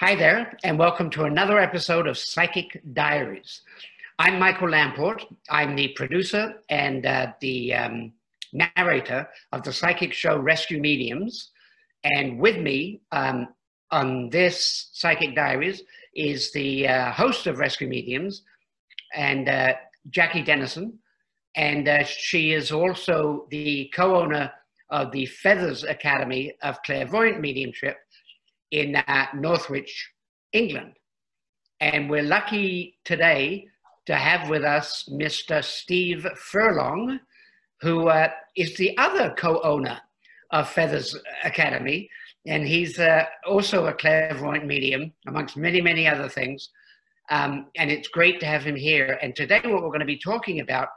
Hi there, and welcome to another episode of Psychic Diaries. I'm Michael Lamport. I'm the producer and uh, the um, narrator of the psychic show Rescue Mediums. And with me um, on this Psychic Diaries is the uh, host of Rescue Mediums and uh, Jackie Dennison. And uh, she is also the co owner of the Feathers Academy of Clairvoyant Mediumship in uh, Northwich, England. And we're lucky today to have with us Mr. Steve Furlong, who uh, is the other co-owner of Feathers Academy. And he's uh, also a clairvoyant medium, amongst many, many other things. Um, and it's great to have him here. And today what we're going to be talking about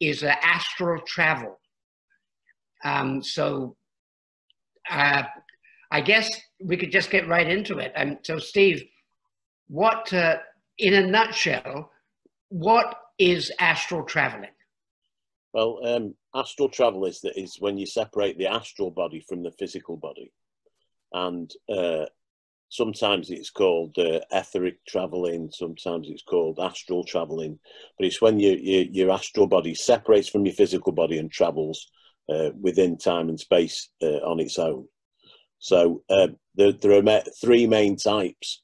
is uh, astral travel. Um, so uh, I guess we could just get right into it. And so, Steve, what, uh, in a nutshell, what is astral traveling? Well, um, astral travel is that is when you separate the astral body from the physical body, and uh, sometimes it's called uh, etheric traveling, sometimes it's called astral traveling, but it's when you, you, your astral body separates from your physical body and travels uh, within time and space uh, on its own. So uh, there, there, are three main types.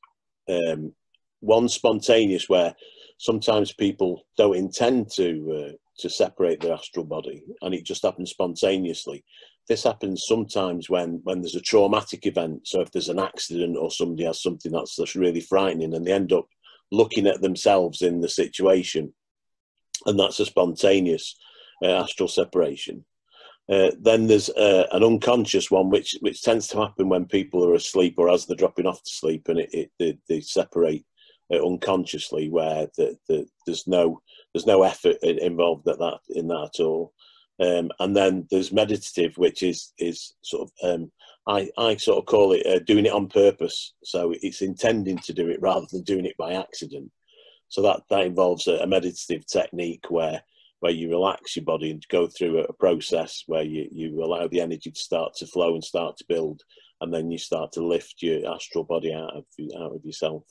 Um, one spontaneous, where sometimes people don't intend to uh, to separate their astral body, and it just happens spontaneously. This happens sometimes when when there's a traumatic event. So if there's an accident or somebody has something that's that's really frightening, and they end up looking at themselves in the situation, and that's a spontaneous uh, astral separation. Uh, then there's uh, an unconscious one, which which tends to happen when people are asleep or as they're dropping off to sleep, and it, it they, they, separate uh, unconsciously, where the, the, there's no there's no effort involved at that in that at all. Um, and then there's meditative, which is is sort of um, I I sort of call it uh, doing it on purpose. So it's intending to do it rather than doing it by accident. So that that involves a, a meditative technique where where you relax your body and go through a, process where you, you allow the energy to start to flow and start to build, and then you start to lift your astral body out of out of yourself,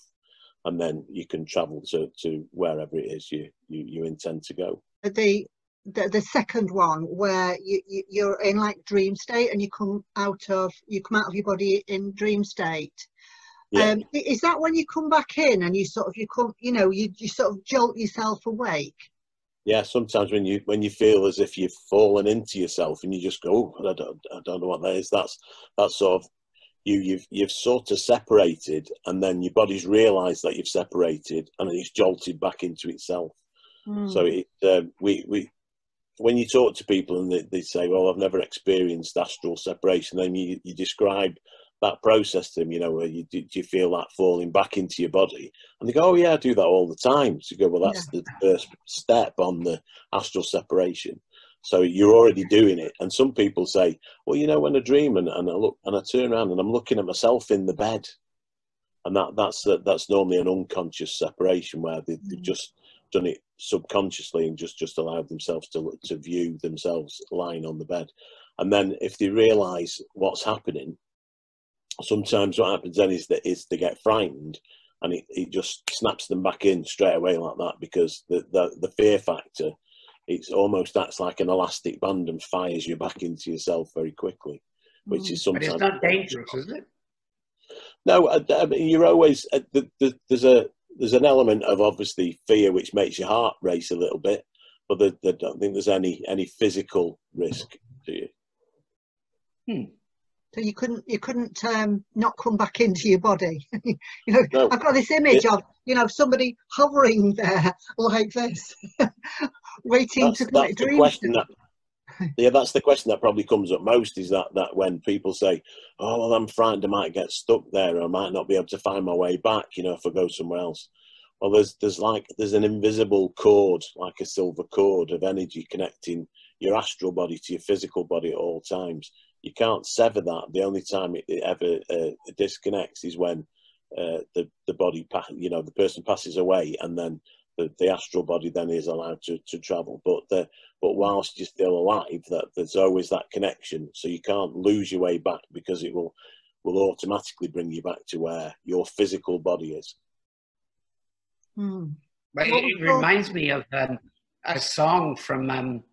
and then you can travel to, to wherever it is you, you, you intend to go. The the, the second one where you, you you're in like dream state and you come out of you come out of your body in dream state. Yeah. Um, is that when you come back in and you sort of you come you know you, you sort of jolt yourself awake yeah, sometimes when you when you feel as if you've fallen into yourself and you just go, oh, I don't, I don't know what that is. That's that's sort of you you've you've sort of separated, and then your body's realised that you've separated, and it's jolted back into itself. Mm. So it uh, we we when you talk to people and they, they say, well, I've never experienced astral separation, then you, you describe that process to them, you know, where you do, you feel that falling back into your body? And they go, oh yeah, I do that all the time. So you go, well, that's yeah. the first step on the astral separation. So you're already doing it. And some people say, well, you know, when I dream and, and I look and I turn around and I'm looking at myself in the bed, and that that's uh, that's normally an unconscious separation where they, have mm. just done it subconsciously and just just allowed themselves to to view themselves lying on the bed. And then if they realise what's happening, sometimes what happens then is that is they get frightened and it, it just snaps them back in straight away like that because the, the, the fear factor it's almost acts like an elastic band and fires you back into yourself very quickly which mm. is sometimes but it's not dangerous is it no I, I mean, you're always uh, the, the, there's a there's an element of obviously fear which makes your heart race a little bit but I don't think there's any any physical risk to you hmm. So you couldn't you couldn't um, not come back into your body. you know, no. I've got this image of you know somebody hovering there like this, waiting that's, to that's the question that, yeah, that's the question that probably comes up most is that that when people say, "Oh, well, I'm frightened I might get stuck there, or I might not be able to find my way back," you know, if I go somewhere else. Well, there's there's like there's an invisible cord, like a silver cord of energy connecting your astral body to your physical body at all times you can't sever that. The only time it, it ever uh, disconnects is when uh, the the body, you know, the person passes away, and then the, the astral body then is allowed to, to travel. But the, but whilst you're still alive, that there's always that connection. So you can't lose your way back because it will. will automatically bring you back to where your physical body is. Hmm. But it, it reminds me of um, a song from um,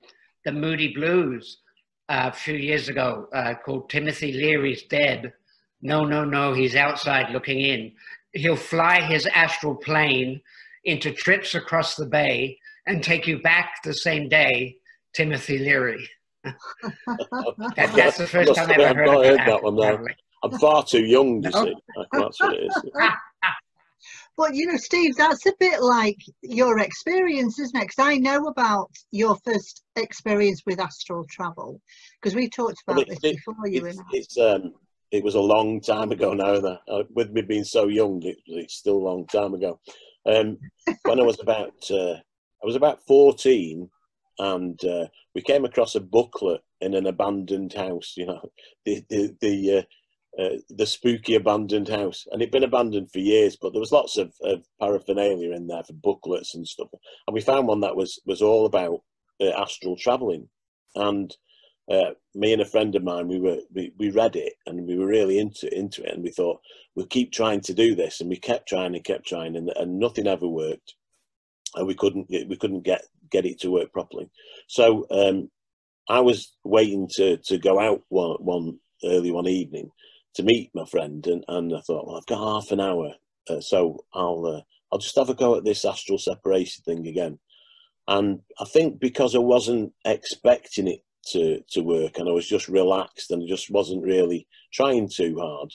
the Moody Blues a few years ago uh, called Timothy Leary's Dead. No, no, no, he's outside looking in. He'll fly his astral plane into trips across the bay and take you back the same day, Timothy Leary. that, that's the first time I've ever heard, heard that one. Though. I'm far too young, you no. see. That's what it is. But you know, Steve, that's a bit like your experience, isn't it? Because I know about your first experience with astral travel because we talked about it, this before you. It's, it's um, it was a long time ago now. That uh, with me being so young, it, it's still a long time ago. Um, when I was about, uh, I was about fourteen, and uh, we came across a booklet in an abandoned house. You know, the the the uh, the spooky abandoned house, and it'd been abandoned for years. But there was lots of, of, paraphernalia in there for booklets and stuff. And we found one that was was all about uh, astral traveling. And uh, me and a friend of mine, we were we, we read it and we were really into into it, and we thought we'll keep trying to do this, and we kept trying and kept trying, and, and nothing ever worked, and we couldn't we couldn't get get it to work properly. So um, I was waiting to to go out one one early one evening to meet my friend, and, and I thought, well, I've got half an hour, uh, so I'll uh, I'll just have a go at this astral separation thing again. And I think because I wasn't expecting it to to work, and I was just relaxed, and just wasn't really trying too hard.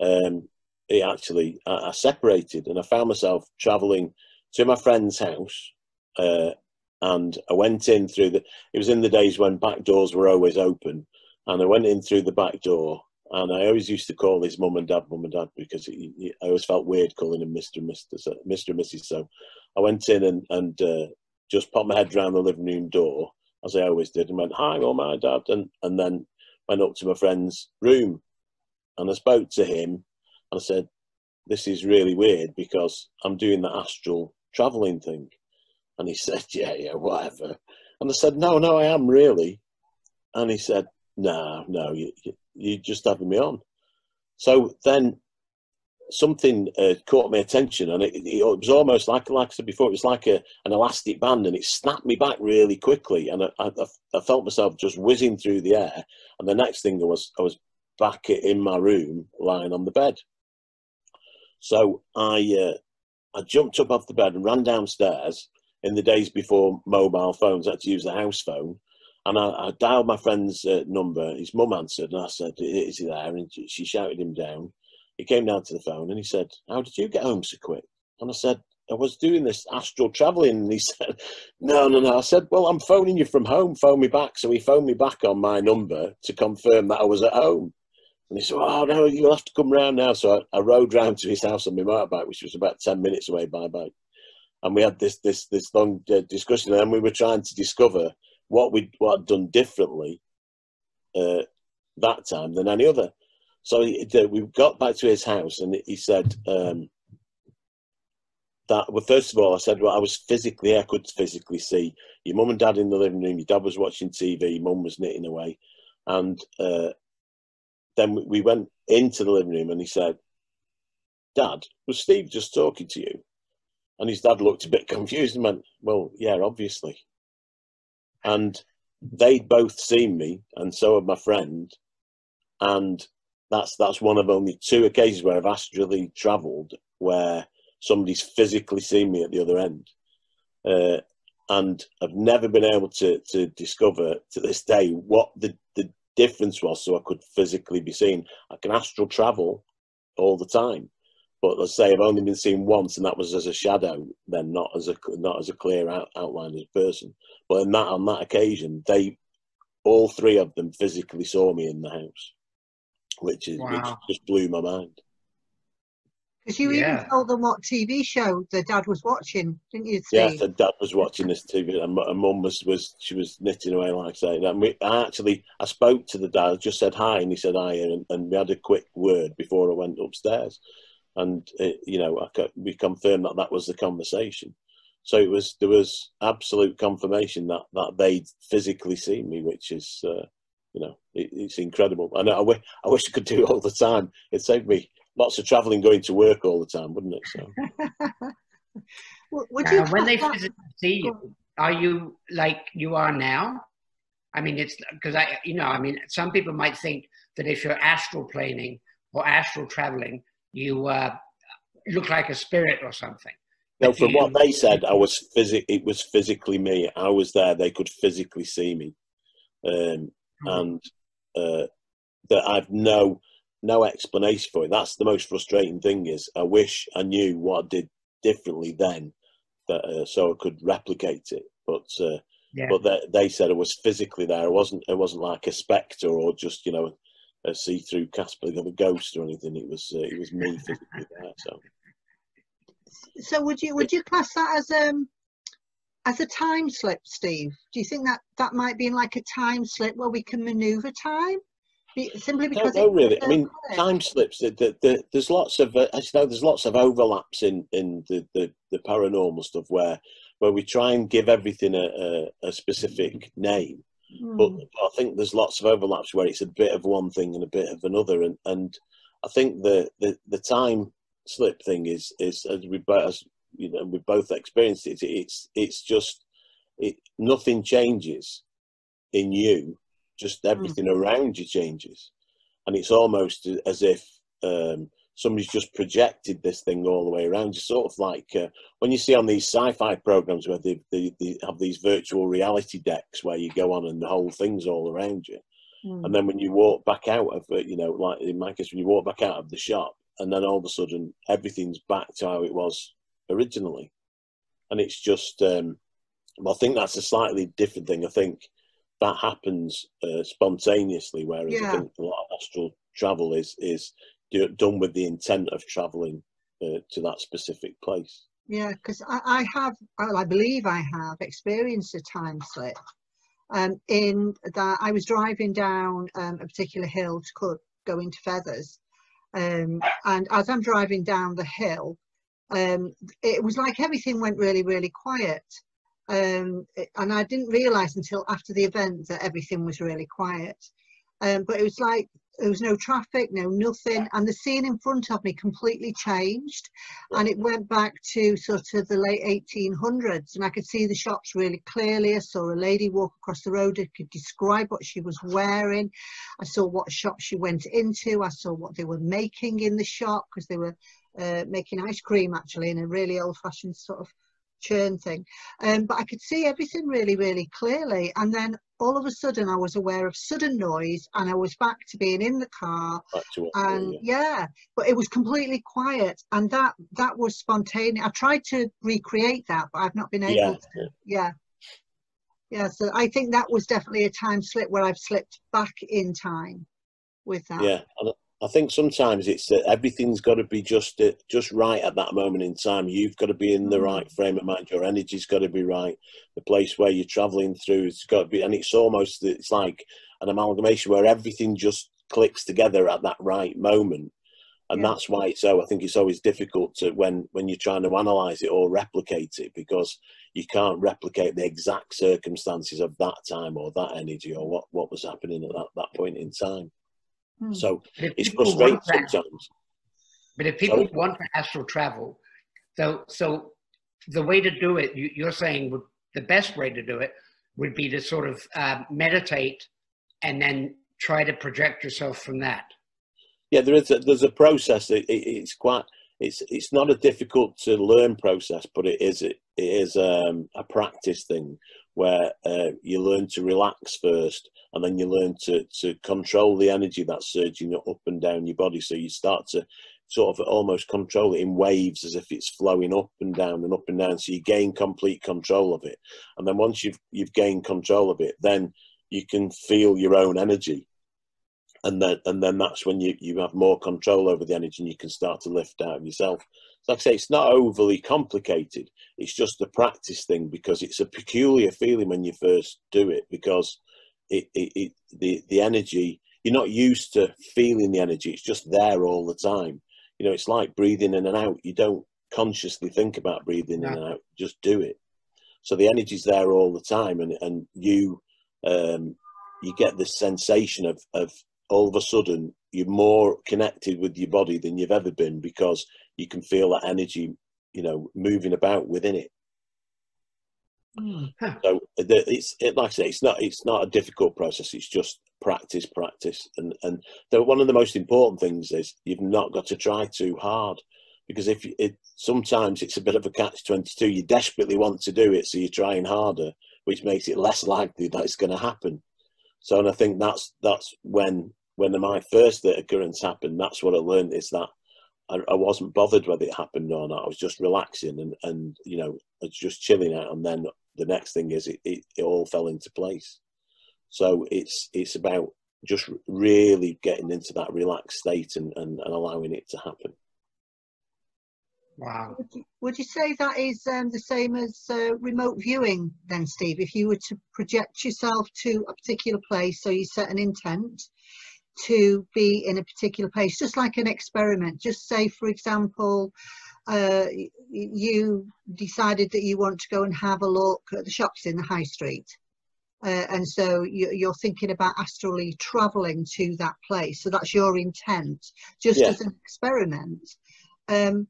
Um, it actually I, I, separated, and I found myself traveling to my friend's house. Uh, and I went in through the. It was in the days when back doors were always open, and I went in through the back door, and I always used to call his mum and dad mum and dad because he, he, I always felt weird calling him Mr. and Mr. Mr. and Mrs. So I went in and, and uh, just popped my head around the living room door, as I always did, and went, Hi, mum, my dad. And, and then went up to my friend's room and I spoke to him and I said, This is really weird because I'm doing the astral traveling thing. And he said, Yeah, yeah, whatever. And I said, No, no, I am really. And he said, No, no, you, you're just having me on. So then something uh, caught my attention, and it, it, was almost like, like I said before, it was like a, an elastic band, and it snapped me back really quickly, and I, I, I, felt myself just whizzing through the air. And the next thing I was, I was back in my room, lying on the bed. So I, uh, I jumped up off the bed and ran downstairs. In the days before mobile phones, I had to use the house phone, and I, I dialed my friend's uh, number. His mum answered, and I said, "Is he there?" And she shouted him down. He came down to the phone and he said, "How did you get home so quick?" And I said, "I was doing this astral traveling." And he said, "No, no, no." I said, "Well, I'm phoning you from home. Phone me back." So he phoned me back on my number to confirm that I was at home. And he said, "Oh no, you'll have to come round now." So I, I rode round to his house on my motorbike, which was about ten minutes away by bike. And we had this this this long uh, discussion, and we were trying to discover what we what I'd done differently uh, that time than any other. So he, we got back to his house, and he said um, that. Well, first of all, I said, "Well, I was physically, I could physically see your mum and dad in the living room. Your dad was watching TV. Your mum was knitting away." And uh, then we went into the living room, and he said, "Dad, was Steve just talking to you?" And his dad looked a bit confused and went, "Well, yeah, obviously." And they'd both seen me, and so had my friend, and that's that's one of only two occasions where I've astrally travelled where somebody's physically seen me at the other end, uh, and I've never been able to to discover to this day what the the difference was, so I could physically be seen. I can astral travel all the time, but let's say I've only been seen once, and that was as a shadow, then not as a not as a clear out, outline as a person. But on that on that occasion, they all three of them physically saw me in the house, which is wow. which just blew my mind. Because you yeah. even told them what TV show the dad was watching, didn't you? Steve? Yeah, the dad was watching this TV, and my mum was, was she was knitting away, like I say. And we, I actually, I spoke to the dad, just said hi, and he said hi, and, and we had a quick word before I went upstairs and it, you know we confirmed that that was the conversation. So it was there was absolute confirmation that that they'd physically seen me, which is uh, you know, it, it's incredible. And I, wish, I wish I could do it all the time. It'd save me lots of travelling, going to work all the time, wouldn't it? So. Would you when they physically see you, are you like you are now? I mean, it's because I, you know, I mean, some people might think that if you're astral planing or astral traveling, you uh, look like a spirit or something. No, from you, what they said, I was physic. It was physically me. I was there. They could physically see me, um, mm-hmm. and uh, that I've no no explanation for it. That's the most frustrating thing. Is I wish I knew what I did differently then, that uh, so I could replicate it. But uh, yeah. but they, they said I was physically there. It wasn't it wasn't like a spectre or just you know a see through Casper of a ghost or anything. It was uh, it was me physically there. So. So would you would you class that as um as a time slip, Steve? Do you think that that might be like a time slip where we can manoeuvre time? simply because no, no really. I mean, time slips. The, the, the, there's lots of, uh, you know, there's lots of overlaps in in the, the, the paranormal stuff where where we try and give everything a, a, a specific name, mm. but I think there's lots of overlaps where it's a bit of one thing and a bit of another, and and I think the the, the time slip thing is is as we as you know we both experienced it. It's it's just it nothing changes in you just hmm. everything mm. around you changes, and it's almost as if um, somebody's just projected this thing all the way around you. Sort of like uh, when you see on these sci-fi programs where they, they, they, have these virtual reality decks where you go on and the whole thing's all around you. Mm. And then when you walk back out of it, you know, like in my case, when you walk back out of the shop, and then all of a sudden everything's back to how it was originally. And it's just, um, well, I think that's a slightly different thing. I think that happens uh, spontaneously, whereas yeah. I think a lot of astral travel is is done with the intent of traveling uh, to that specific place. Yeah, because I, I, have, I believe I have experienced a time slip. Um, in that I was driving down um, a particular hill to go into Feathers, um, and as I'm driving down the hill, um, it was like everything went really, really quiet um, and I didn't realise until after the event that everything was really quiet. Um, but it was like there was no traffic, no nothing, and the scene in front of me completely changed, and it went back to sort of the late 1800s, and I could see the shops really clearly. I saw a lady walk across the road. I could describe what she was wearing. I saw what shop she went into. I saw what they were making in the shop because they were uh, making ice cream actually in a really old-fashioned sort of churn thing. Um, but I could see everything really, really clearly. And then all of a sudden I was aware of sudden noise and I was back to being in the car. and yeah. but it was completely quiet. And that that was spontaneous. I tried to recreate that, but I've not been able yeah. to. Yeah. Yeah, so I think that was definitely a time slip where I've slipped back in time with that. Yeah, I think sometimes it's that everything's got to be just uh, just right at that moment in time. You've got to be in the mm. right frame of mind. Your energy's got to be right. The place where you're traveling through, it's got to be, and it's almost it's like an amalgamation where everything just clicks together at that right moment, and yeah. that's why it's so. I think it's always difficult to when when you're trying to analyze it or replicate it because you can't replicate the exact circumstances of that time or that energy or what what was happening at that, that point in time. Hmm. So it's frustrating sometimes. But if people Sorry? want to astral travel, so so the way to do it, you, are saying would, the best way to do it would be to sort of uh, meditate and then try to project yourself from that. Yeah, there is. A, there's a process. It, it, it's quite. It's it's not a difficult to learn process, but it is it, it is um, a practice thing where uh, you learn to relax first and then you learn to, to control the energy that's surging up and down your body. So you start to sort of almost control it in waves as if it's flowing up and down and up and down. So you gain complete control of it. And then once you've, you've gained control of it, then you can feel your own energy. And then, and then that's when you, you have more control over the energy and you can start to lift out of yourself like I say, it's not overly complicated. It's just the practice thing because it's a peculiar feeling when you first do it because it, it, it the the energy you're not used to feeling the energy. It's just there all the time. You know, it's like breathing in and out. You don't consciously think about breathing in and out. Just do it. So the energy's there all the time, and and you um, you get this sensation of of all of a sudden you're more connected with your body than you've ever been because you can feel that energy, you know, moving about within it. Mm. So it's it, like I say, it's not it's not a difficult process. It's just practice, practice, and and the, one of the most important things is you've not got to try too hard because if it sometimes it's a bit of a catch twenty two. You desperately want to do it, so you're trying harder, which makes it less likely that it's going to happen. So, and I think that's that's when when my first occurrence happened. That's what I learned is that I, I, wasn't bothered whether it happened or not. I was just relaxing and and you know just chilling out, and then the next thing is it, it, it all fell into place. So it's it's about just really getting into that relaxed state and, and, and allowing it to happen. Wow. Would you, would you say that is um, the same as uh, remote viewing then, Steve? If you were to project yourself to a particular place, so you set an intent to be in a particular place, just like an experiment. Just say, for example, uh, you decided that you want to go and have a look at the shops in the high street. Uh, and so you, are thinking about astrally traveling to that place. So that's your intent, just yeah. as an experiment. Um,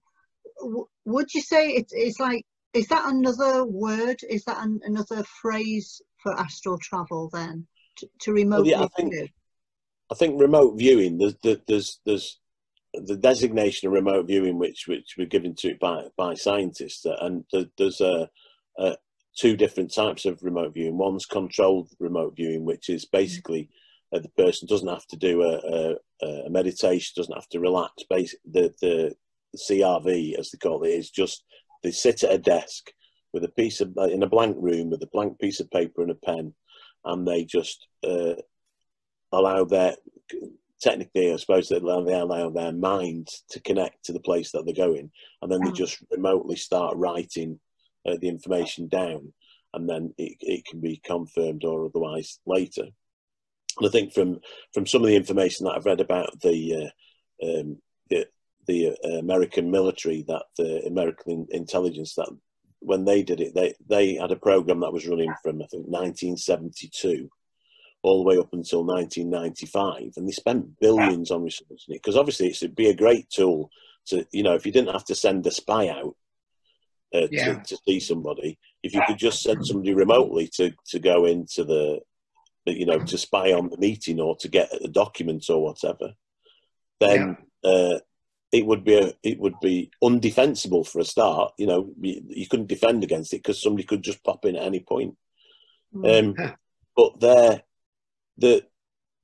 would you say it's, it's like is that another word is that an, another phrase for astral travel then to, to remote well, yeah, I think, I think remote viewing there's there's there's the designation of remote viewing which which we're given to by by scientists and there's a, a two different types of remote viewing. One's controlled remote viewing which is basically uh, the person doesn't have to do a, a, a meditation doesn't have to relax basic the the CRV, as they call it, is just they sit at a desk with a piece of in a blank room with a blank piece of paper and a pen, and they just uh, allow their technically, I suppose they allow, they allow their mind to connect to the place that they're going, and then they mm. just remotely start writing uh, the information down, and then it, it can be confirmed or otherwise later. And I think from from some of the information that I've read about the uh, um, the the uh, American military, that the American intelligence, that when they did it, they they had a program that was running from I think 1972 all the way up until 1995, and they spent billions on researching it because obviously it'd be a great tool to you know if you didn't have to send a spy out uh, yeah. to, to see somebody, if you could just send somebody remotely to to go into the you know to spy on the meeting or to get a document or whatever, then. Yeah. Uh, it would be a, it would be undefensible for a start. You know, you, you couldn't defend against it because somebody could just pop in at any point. Mm. Um, but there, the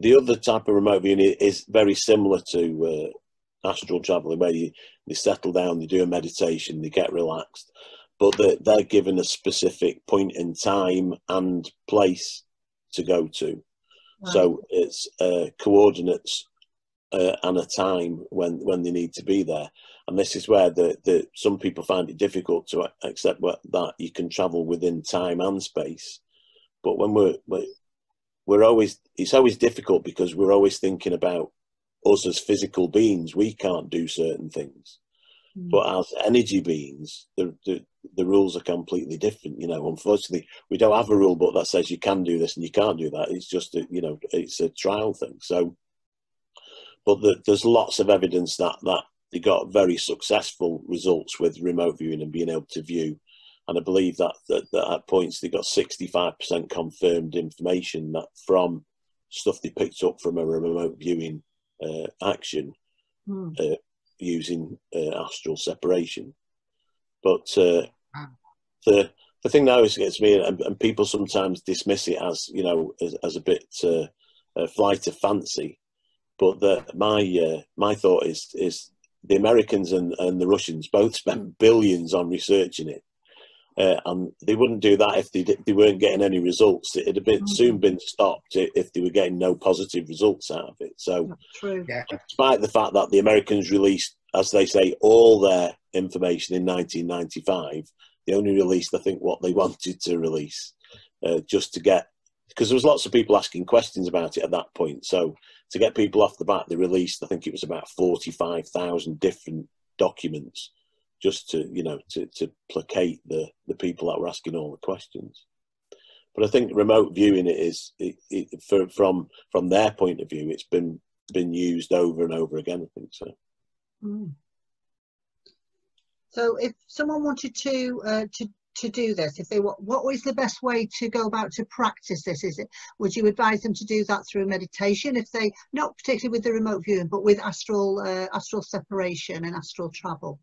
the other type of remote viewing is very similar to uh, astral traveling, where you they settle down, they do a meditation, they get relaxed, but they're, they're given a specific point in time and place to go to. So it's uh, coordinates uh, and a time when when they need to be there. And this is where the, the some people find it difficult to accept what, that you can travel within time and space. But when we're, we're we're always it's always difficult because we're always thinking about us as physical beings. We can't do certain things. Mm. But as energy beings, the, the the rules are completely different. You know, unfortunately, we don't have a rule book that says you can do this and you can't do that. It's just a, you know, it's a trial thing. So but the, there's lots of evidence that that they got very successful results with remote viewing and being able to view. And I believe that, that, that at points they got 65% confirmed information that from stuff they picked up from a remote viewing uh, action mm. uh, using uh, astral separation. But uh, the the thing that always gets me, and, and, people sometimes dismiss it as you know as, as a bit uh, a flight of fancy. But the, my uh, my thought is is the Americans and, and the Russians both spent billions on researching it, uh, and they wouldn't do that if they they weren't getting any results. It'd have been, mm-hmm. soon been stopped if they were getting no positive results out of it. So, yeah. despite the fact that the Americans released, as they say, all their information in 1995, they only released, I think, what they wanted to release, uh, just to get because there was lots of people asking questions about it at that point. So to get people off the bat, they released, I think it was about 45,000 different documents just to, you know, to, to placate the, the people that were asking all the questions. but I think remote viewing it is it, it, for, from from their point of view, it's been been used over and over again. I think so. Mm. So, if someone wanted to uh, to to do this, if they what what is the best way to go about to practice this? Is it would you advise them to do that through meditation? If they not particularly with the remote viewing, but with astral uh, astral separation and astral travel.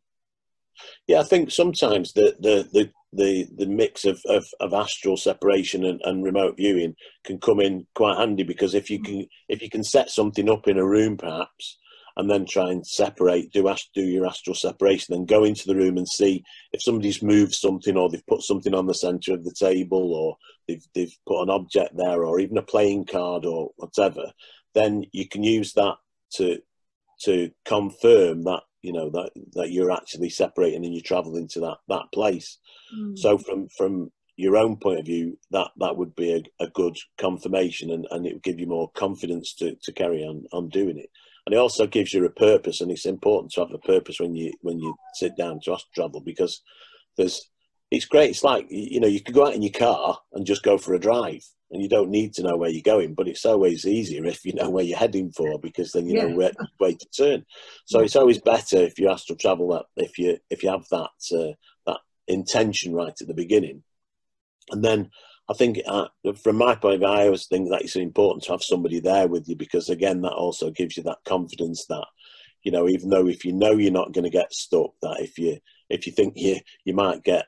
Yeah, I think sometimes the the the the, the mix of, of, of astral separation and, and remote viewing can come in quite handy because if you mm. can if you can set something up in a room perhaps and then try and separate do do your astral separation then go into the room and see if somebody's moved something or they've put something on the center of the table or they've, they've put an object there or even a playing card or whatever then you can use that to to confirm that you know that that you're actually separating and you're traveling to that that place. Mm. so from from your own point of view that that would be a, a good confirmation and, and it would give you more confidence to, to carry on on doing it. And it also gives you a purpose and it's important to have a purpose when you when you sit down to travel because there's it's great it's like you know you could go out in your car and just go for a drive and you don't need to know where you're going but it's always easier if you know where you're heading for because then you yeah. know where way to turn. So it's always better if you astral travel that if you if you have that uh, that intention right at the beginning. And then I think uh, from my point of view, I always think that it's important to have somebody there with you because again, that also gives you that confidence that, you know, even though if you know you're not going to get stuck, that if you if you think you you might get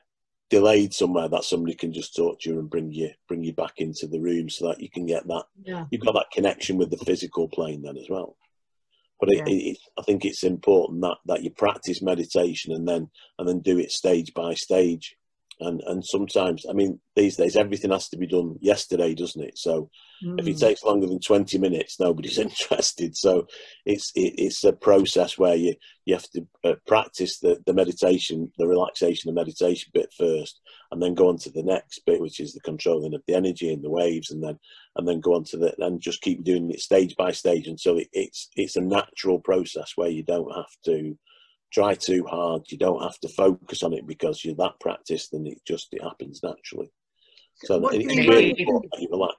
delayed somewhere, that somebody can just talk to you and bring you bring you back into the room so that you can get that yeah. you've got that connection with the physical plane then as well. But it, yeah. it, I think it's important that that you practice meditation and then and then do it stage by stage and and sometimes i mean these days everything has to be done yesterday doesn't it so mm. if it hmm. takes longer than 20 minutes nobody's interested so it's it, it's a process where you you have to uh, practice the the meditation the relaxation the meditation bit first and then go on to the next bit which is the controlling of the energy and the waves and then and then go on to the and just keep doing it stage by stage until it, it's it's a natural process where you don't have to try too hard. You don't have to focus on it because you're that practiced, and it just it happens naturally. So what it's really important that you relax.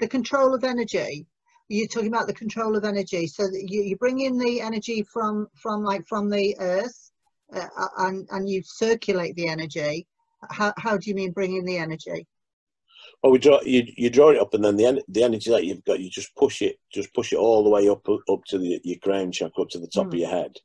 The control of energy. You're talking about the control of energy. So that you, you bring in the energy from from like from the earth, uh, and and you circulate the energy. How how do you mean bring in the energy? Well, we draw you, you draw it up, and then the the energy that you've got, you just push it, just push it all the way up up to the, your crown chakra, up to the top mm. of your head,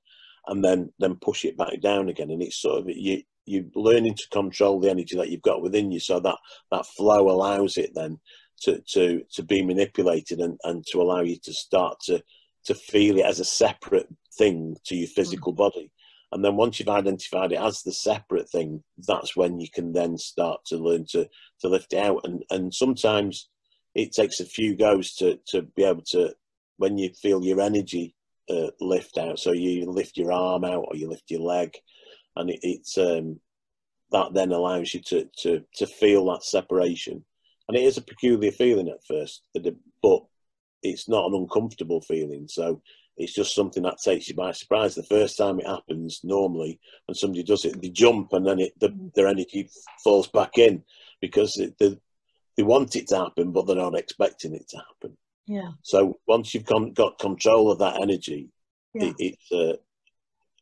and then then push it back down again. And it's sort of you you're learning to control the energy that you've got within you, so that that flow allows it then to to to be manipulated and and to allow you to start to to feel it as a separate thing to your hmm. physical body. And then once you've identified it as the separate thing, that's when you can then start to learn to to lift it out. And and sometimes it takes a few goes to to be able to when you feel your energy uh, lift out. So you lift your arm out or you lift your leg, and it, it's um, that then allows you to, to to feel that separation. And it is a peculiar feeling at first, but it's not an uncomfortable feeling. So it's just something that takes you by surprise. The first time it happens, normally when somebody does it, they jump and then it, the, their energy falls back in because it, they, they want it to happen, but they're not expecting it to happen. Yeah. So once you've got control of that energy, yeah. it, it's uh,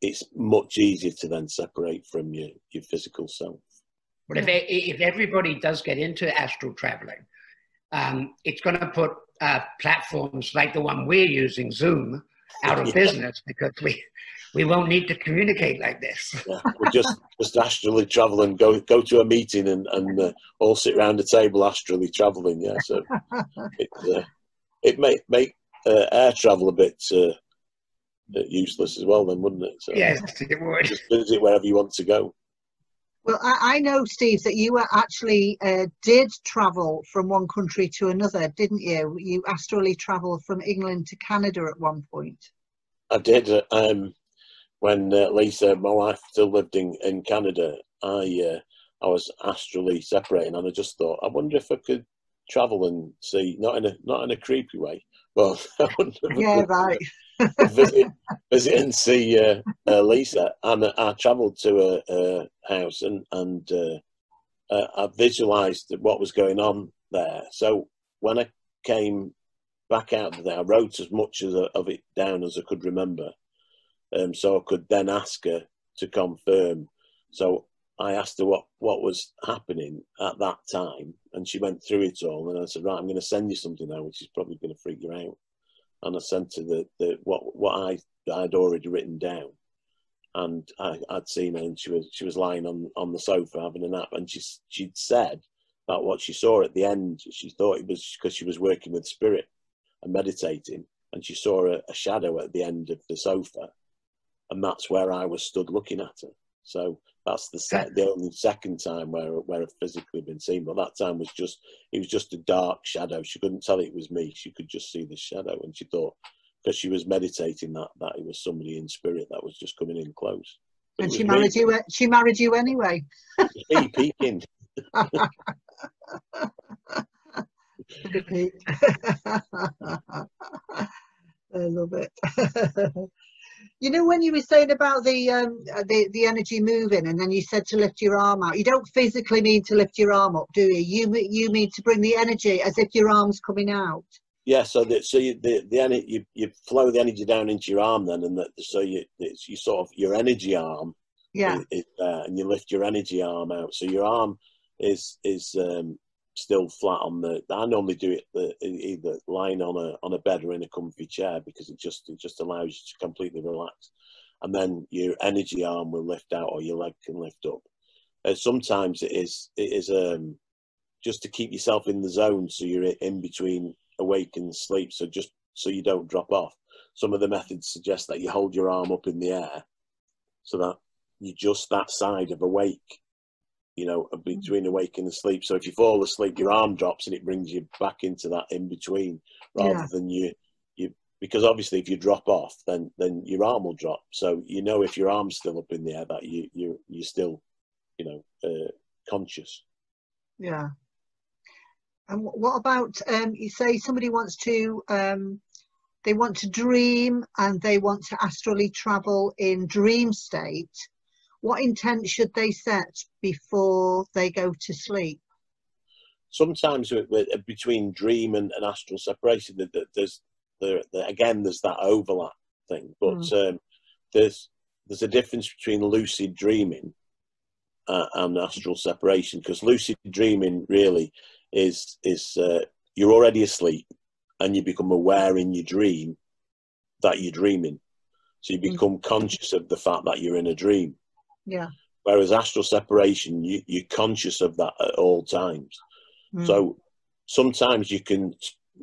it's much easier to then separate from your your physical self. But if if everybody does get into astral traveling, um, it's going to put uh, platforms like the one we're using, Zoom, out of yeah. business because we we won't need to communicate like this. yeah, we'll just just astrally travel and go go to a meeting and and uh, all sit around the table astrally traveling. Yeah, so it, uh, it may make uh, air travel a bit uh, useless as well, then, wouldn't it? So, yes, it would. Just visit wherever you want to go. Well, I, I know, Steve, that you actually uh, did travel from one country to another, didn't you? You astrally travelled from England to Canada at one point. I did. Uh, um, when uh, Lisa, my wife, still lived in, in Canada, I uh, I was astrally separating, and I just thought, I wonder if I could travel and see, not in a not in a creepy way. Well, yeah, right. visit, visit and see uh, uh, Lisa, and uh, I travelled to a, a, house and and uh, uh, I visualised what was going on there. So when I came back out of there, I wrote as much as, of it down as I could remember, um, so I could then ask her to confirm. So I asked her what, what was happening at that time, and she went through it all. And I said, "Right, I'm going to send you something now, which is probably going to freak you out." And I sent her the, the what what I I'd already written down, and I, would seen her, and she was she was lying on on the sofa having a nap, and she she'd said that what she saw at the end, she thought it was because she was working with spirit and meditating, and she saw a, a shadow at the end of the sofa, and that's where I was stood looking at her. So that's the the only second time where where I've physically been seen. But that time was just it was just a dark shadow. She couldn't tell it was me. She could just see the shadow, and she thought because she was meditating that that it was somebody in spirit that was just coming in close. But and she married me. you. Eh, she married you anyway. Me peeking. I love it. You know when you were saying about the um, uh, the the energy moving, and then you said to lift your arm out. You don't physically mean to lift your arm up, do you? You you mean to bring the energy as if your arm's coming out. Yeah, so that so you, the the energy you, you flow the energy down into your arm then, and that so you it's you sort of your energy arm. Yeah. Is, is, uh, and you lift your energy arm out, so your arm is is um, still flat on the. I normally do it the, either lying on a on a bed or in a comfy chair because it just it just allows you to completely relax, and then your energy arm will lift out or your leg can lift up. Uh, sometimes it is it is um just to keep yourself in the zone so you're in between awake and sleep, so just so you don't drop off. Some of the methods suggest that you hold your arm up in the air so that you're just that side of awake you know, mm. between awake and asleep. So if you fall asleep, your arm drops and it brings you back into that in between rather yeah. than you, you, because obviously if you drop off, then, then your arm will drop. So, you know, if your arm's still up in the air, that you, you, you're still, you know, uh, conscious. Yeah. And what about, um, you say somebody wants to, um, they want to dream and they want to astrally travel in dream state what intent should they set before they go to sleep? Sometimes between dream and, and astral separation, there's there, again there's that overlap thing, but mm. um, there's there's a difference between lucid dreaming uh, and astral separation because lucid dreaming really is is uh, you're already asleep and you become aware in your dream that you're dreaming, so you hmm. become conscious of the fact that you're in a dream. Yeah. Whereas astral separation, you, you're conscious of that at all times. Mm. So sometimes you can,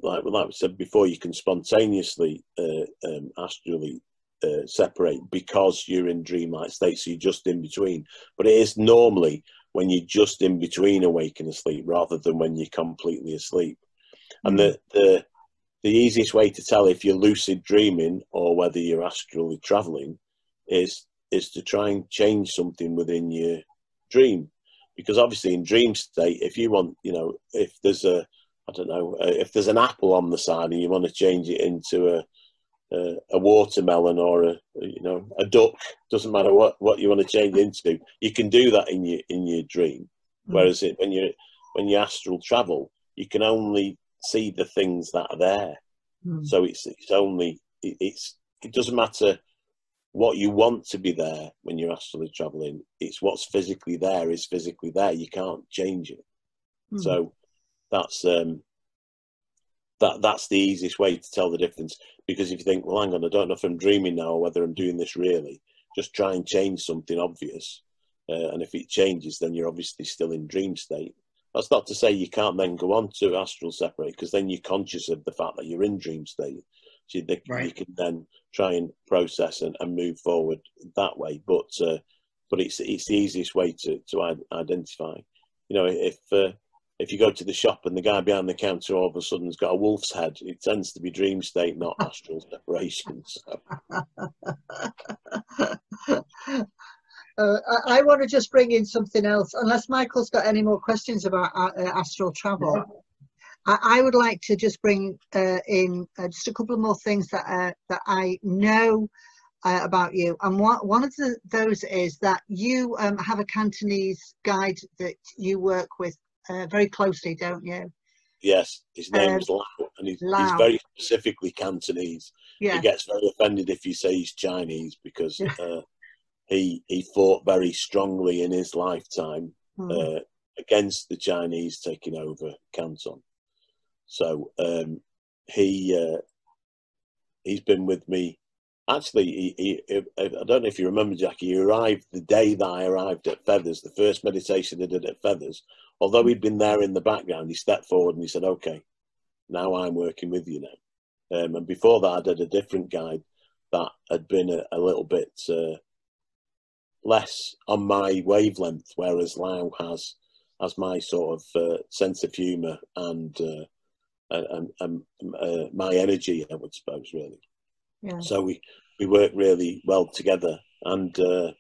like, like we said before, you can spontaneously uh, um, astrally uh, separate because you're in dreamlike state, so you're just in between. But it is normally when you're just in between awake and asleep rather than when you're completely asleep. Mm. And the, the the easiest way to tell if you're lucid dreaming or whether you're astrally traveling is is to try and change something within your dream. Because obviously, in dream state, if you want, you know, if there's a, I don't know, uh, if there's an apple on the side and you want to change it into a, a, a watermelon or a, you know, a duck, doesn't matter what, what you want to change into, you can do that in your in your dream. Mm. Whereas it, when you when you astral travel, you can only see the things that are there. Mm. So it's it's only it, it's it doesn't matter what you want to be there when you're astrally traveling. It's what's physically there is physically there. You can't change it. Mm. So that's um, that that's the easiest way to tell the difference. Because if you think, well, hang on, I don't know if I'm dreaming now or whether I'm doing this really. Just try and change something obvious, uh, and if it changes, then you're obviously still in dream state. That's not to say you can't then go on to astral separate, because then you're conscious of the fact that you're in dream state. So you, right. you can then try and process and, and move forward that way. But uh, but it's it's the easiest way to to identify. You know, if uh, if you go to the shop and the guy behind the counter all of a sudden has got a wolf's head, it tends to be dream state, not astral separation. So. Uh, I, I, want to just bring in something else, unless Michael's got any more questions about uh, astral travel. I, I would like to just bring uh, in uh, just a couple of more things that uh, that I know uh, about you. And one, one of the, those is that you um, have a Cantonese guide that you work with uh, very closely, don't you? Yes, his name um, Lau, and he's, Lau. he's very specifically Cantonese. Yeah. He gets very offended if you say he's Chinese because uh, he he fought very strongly in his lifetime mm. uh, against the Chinese taking over Canton. So um, he uh, he's been with me. Actually, he, he, I don't know if you remember, Jackie. He arrived the day that I arrived at Feathers, the first meditation I did at Feathers. Although he'd been there in the background, he stepped forward and he said, "Okay, now I'm working with you now." Um, and before that, I did a different guide that had been a, a little bit uh, less on my wavelength, whereas Lau has has my sort of uh, sense of humour and uh, and, and uh, my energy, I would suppose, really. Yeah. So we we work really well together, and uh,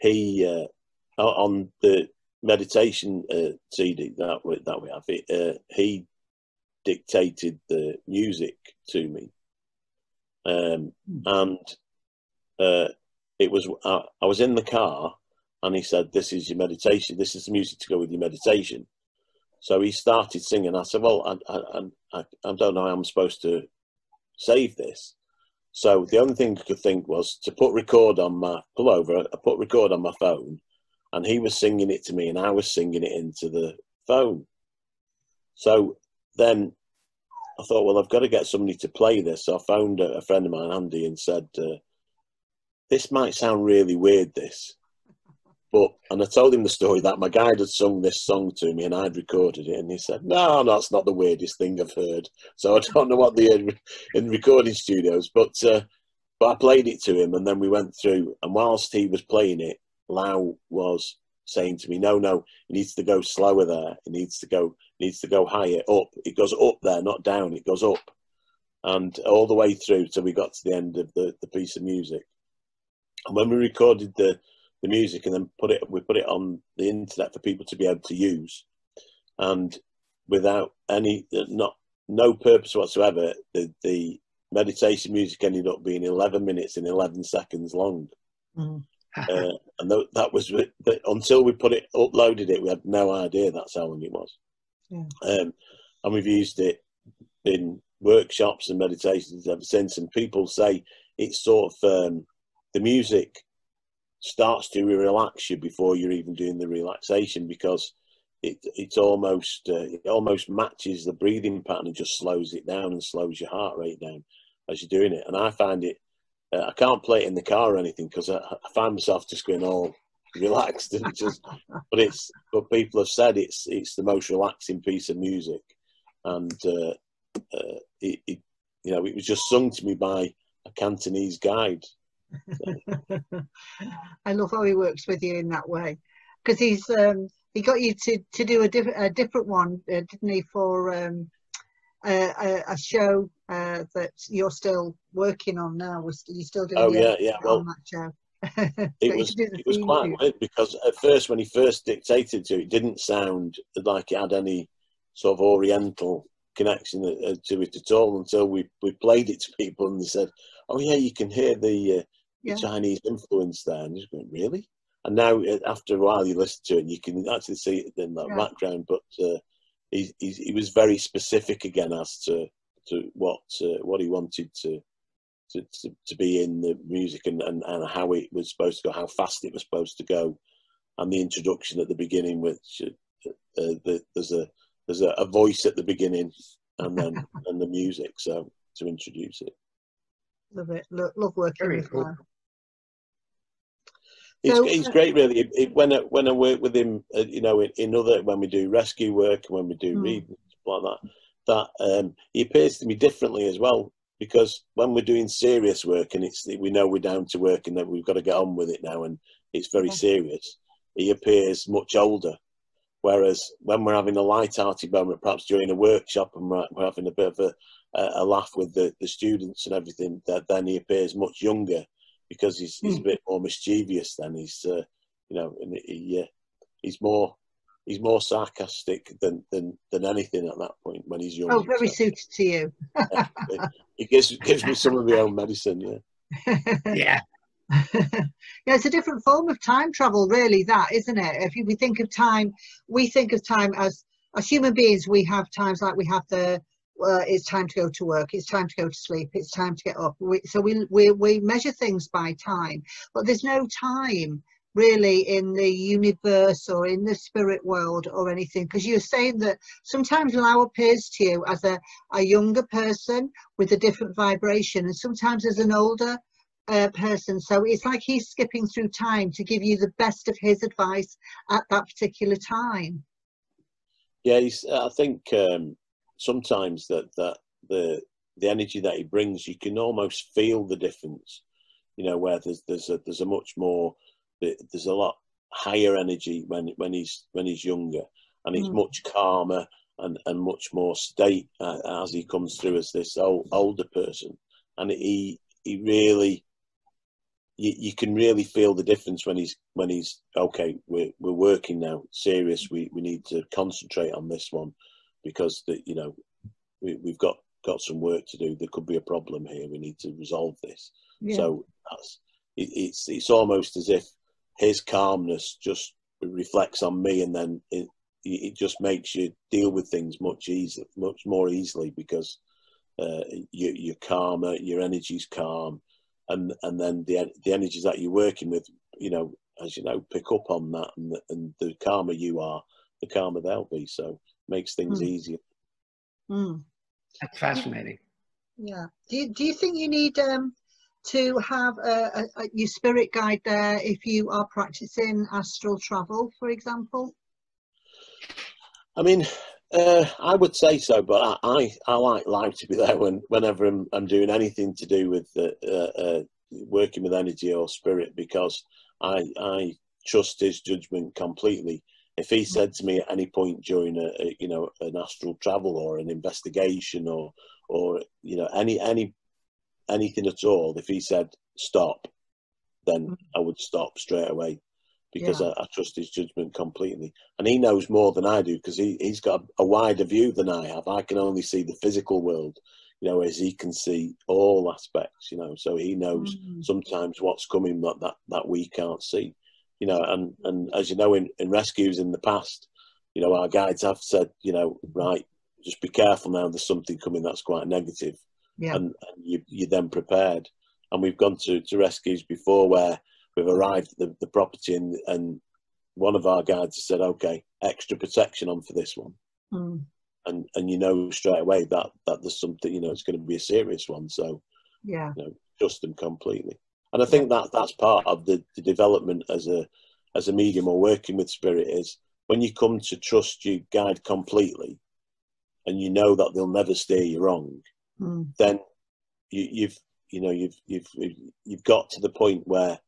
he uh, on the meditation uh, CD that we, that we have, it, uh, he dictated the music to me, um, mm. and uh, it was I, I was in the car, and he said, "This is your meditation. This is the music to go with your meditation." So he started singing. I said, "Well, I, I, I, I don't know how I'm supposed to save this." So the only thing I could think was to put record on my pull over. I put record on my phone, and he was singing it to me, and I was singing it into the phone. So then I thought, well, I've got to get somebody to play this. So I phoned a, friend of mine, Andy, and said, uh, "This might sound really weird, this, but, and I told him the story that my guide had sung this song to me and I'd recorded it. And he said, no, that's not the weirdest thing I've heard. So I don't know what the in, in recording studios, but, uh, but I played it to him and then we went through. And whilst he was playing it, Lau was saying to me, no, no, it needs to go slower there. It needs to go, needs to go higher, up. It goes up there, not down. It goes up. And all the way through till we got to the end of the, the piece of music. And when we recorded the, the music and then put it we put it on the internet for people to be able to use and without any not no purpose whatsoever the, the meditation music ended up being 11 minutes and 11 seconds long mm. uh, and th- that was until we put it uploaded it we had no idea that's how long it was yeah. um, and we've used it in workshops and meditations ever since and people say it's sort of um, the music starts to relax you before you're even doing the relaxation because it it's almost uh, it almost matches the breathing pattern and just slows it down and slows your heart rate down as you're doing it. And I find it uh, I can't play it in the car or anything because I, I, find myself just going all relaxed and just. but it's but people have said it's it's the most relaxing piece of music, and uh, uh it, it you know it was just sung to me by a Cantonese guide I love how he works with you in that way because he's um, he got you to, to do a, diff- a different one, uh, didn't he, for um, a, a, show uh, that you're still working on now? Was you still doing? Oh yeah, yeah. Well, that show. it was it was quite weird because at first when he first dictated to it, it didn't sound like it had any sort of Oriental connection uh, to it at all until we, we played it to people and they said, "Oh yeah, you can hear the uh, yeah. Chinese influence there. And you're going, really? And now, uh, after a while, you listen to it and you can actually see it in that yeah. background. But uh, he, he, he, was very specific again as to, to what uh, what he wanted to, to, to, to, be in the music and, and, and how it was supposed to go, how fast it was supposed to go. And the introduction at the beginning, which uh, uh the, there's a there's a, a voice at the beginning and then and the music so to introduce it love it love, love working Very with cool. He's, great, really. It, it, when I, when I work with him, uh, you know, in, in, other when we do rescue work and when we do mm. reading like that, that um, he appears to me differently as well. Because when we're doing serious work and it's we know we're down to work and that we've got to get on with it now and it's very yeah. serious, he appears much older. Whereas when we're having a light-hearted moment, perhaps during a workshop and we're, we're having a bit of a, a, laugh with the, the students and everything, that then he appears much younger because he's, he's a hmm. bit more mischievous than he's, uh, you know, and he, uh, he's more he's more sarcastic than, than than anything at that point when he's young. Oh, very so. suited to you. yeah, it, gives gives me some of my own medicine. Yeah. yeah. yeah, it's a different form of time travel, really. That isn't it? If we think of time, we think of time as as human beings, we have times like we have the uh, it's time to go to work, it's time to go to sleep, it's time to get up. We, so we, we, we measure things by time, but there's no time really in the universe or in the spirit world or anything because you're saying that sometimes Lau appears to you as a, a younger person with a different vibration and sometimes as an older uh, person so it's like he's skipping through time to give you the best of his advice at that particular time yeah i think um, sometimes that that the the energy that he brings you can almost feel the difference you know where there's there's a there's a much more there's a lot higher energy when when he's when he's younger, and he's mm. much calmer and and much more state uh, as he comes through as this old, older person, and he he really. You, you can really feel the difference when he's when he's okay. We're we're working now, serious. We we need to concentrate on this one because that you know we, we've got got some work to do. There could be a problem here. We need to resolve this. Yeah. So that's it, it's it's almost as if his calmness just reflects on me, and then it, it just makes you deal with things much easier, much more easily because uh, you, you're calmer, your energy's calm, and and then the the energies that you're working with, you know, as you know, pick up on that, and the, and the calmer you are, the calmer they'll be. So makes things mm. easier. Mm. That's fascinating. Yeah. Do you, do you think you need um, to have a, a, a, your spirit guide there if you are practicing astral travel, for example? I mean, uh, I would say so, but I, I, I, like Lau to be there when, whenever I'm, I'm doing anything to do with uh, uh, uh, working with energy or spirit because I, I trust his judgment completely. If he said to me at any point during a, a you know an astral travel or an investigation or or you know any any anything at all, if he said stop, then mm. I would stop straight away because yeah. I, I, trust his judgment completely. And he knows more than I do because he, he's got a, wider view than I have. I can only see the physical world, you know, as he can see all aspects, you know, so he knows mm. sometimes what's coming that, that, that we can't see, you know, and, and as you know, in, in rescues in the past, you know, our guides have said, you know, right, just be careful now, there's something coming that's quite negative yeah. and, and you, you're then prepared. And we've gone to, to rescues before where we've arrived at the, the property and, and one of our guides said, okay, extra protection on for this one. Mm. And, and you know straight away that, that there's something, you know, it's going to be a serious one. So, yeah, you know, trust them completely. And I think that that's part of the, the development as a, as a medium or working with spirit is when you come to trust your guide completely and you know that they'll never steer you wrong, mm. then you, you've you know you've you've you've got to the point where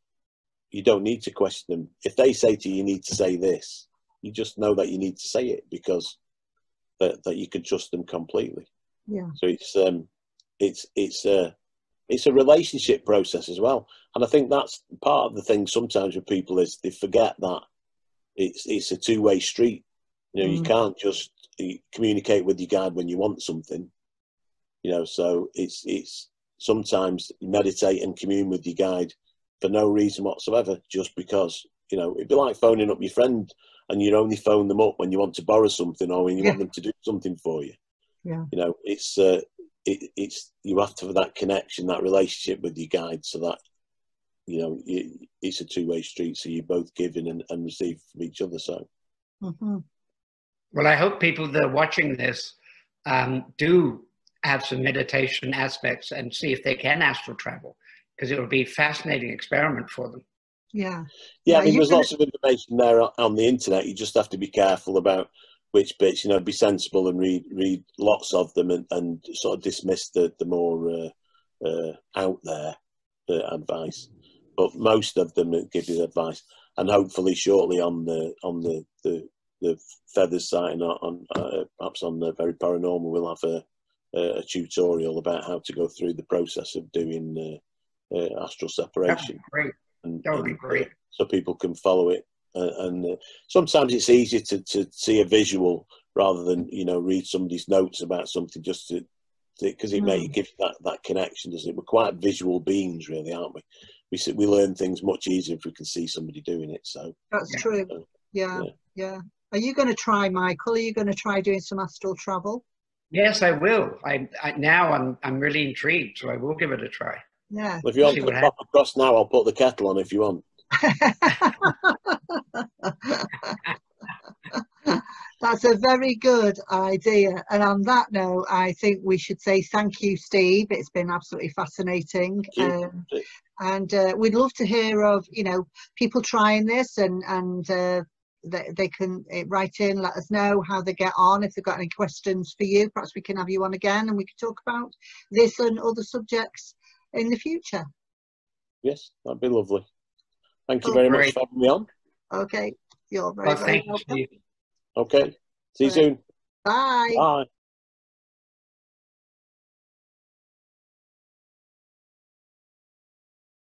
you don't need to question them. If they say to you, you need to say this, you just know that you need to say it because that, that you can trust them completely. Yeah. So it's um it's it's a it's a relationship process as well, and I think that's part of the thing sometimes with people is they forget that it's it's a two way street. You know, mm. you can't just communicate with your guide when you want something you know so it's it's sometimes meditate and commune with your guide for no reason whatsoever just because you know it'd be like phoning up your friend and you only phone them up when you want to borrow something or when you yeah. want them to do something for you yeah you know it's uh it, it's you have to have that connection that relationship with your guide so that you know it, it's a two-way street so you're both giving and, and receive from each other so mm-hmm. well i hope people that are watching this um, do have some meditation aspects and see if they can astral travel because it would be a fascinating experiment for them. Yeah. Yeah, yeah I mean, there's lots of information there on the internet. You just have to be careful about which bits, you know, be sensible and read read lots of them and, and sort of dismiss the, the more uh, uh, out there uh, advice. But most of them give you advice. And hopefully shortly on the on the, the, the feathers site and on, uh, perhaps on the very paranormal, we'll have a, a tutorial about how to go through the process of doing uh, uh, astral separation. great. That would be uh, great. so people can follow it. And sometimes it's easier to, to see a visual rather than you know read somebody's notes about something just to because it mm. may give you that, that connection, doesn't it? We're quite visual beings, really, aren't we? We we learn things much easier if we can see somebody doing it. So that's true. yeah, yeah. yeah. Are you going to try, Michael? Are you going to try doing some astral travel? Yes, I will. I, I now I'm I'm really intrigued, so I will give it a try. Yeah. Well, if you want See to what pop across now, I'll put the kettle on if you want. That's a very good idea. And on that note, I think we should say thank you, Steve. It's been absolutely fascinating. Um, and uh, we'd love to hear of, you know, people trying this and, and uh, they, they can uh, write in, let us know how they get on. If they've got any questions for you, perhaps we can have you on again and we can talk about this and other subjects in the future. Yes, that'd be lovely. Thank you Oh, very much for having me on. Okay. You're very, Well, very thank you. welcome. Steve. Okay. See you Right. soon. Bye. Bye.